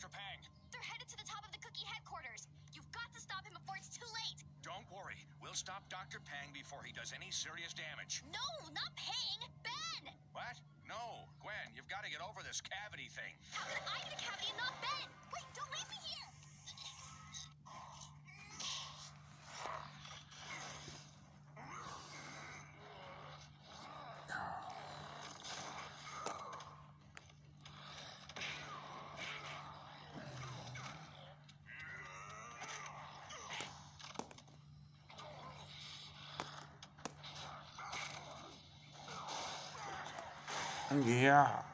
Dr. Pang. They're headed to the top of the Cookie headquarters. You've got to stop him before it's too late. Don't worry. We'll stop Dr. Pang before he does any serious damage. No, not Pang. Ben! What? No. Gwen, you've got to get over this cavity thing. How can I get a cavity and not Ben? Wait, don't leave me here! Yeah.